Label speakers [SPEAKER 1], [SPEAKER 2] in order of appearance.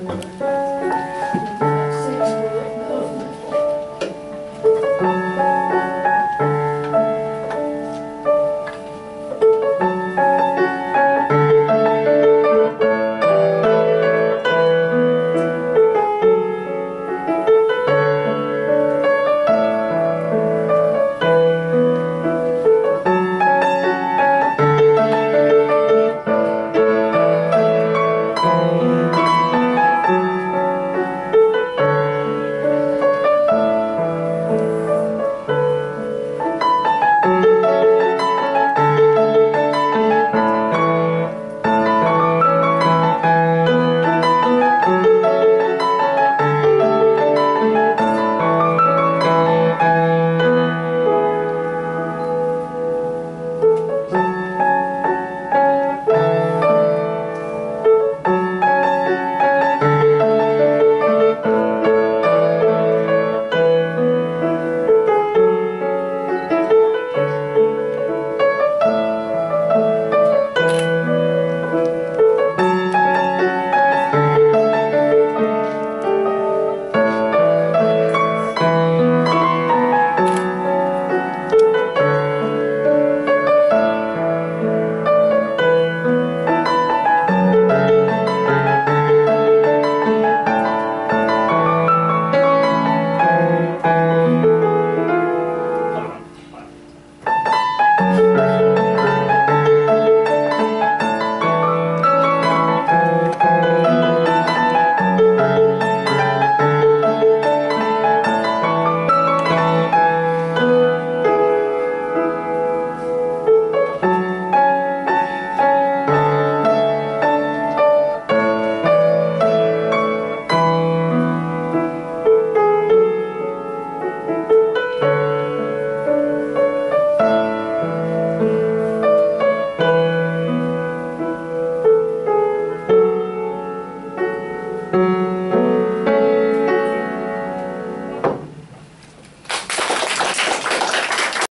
[SPEAKER 1] Música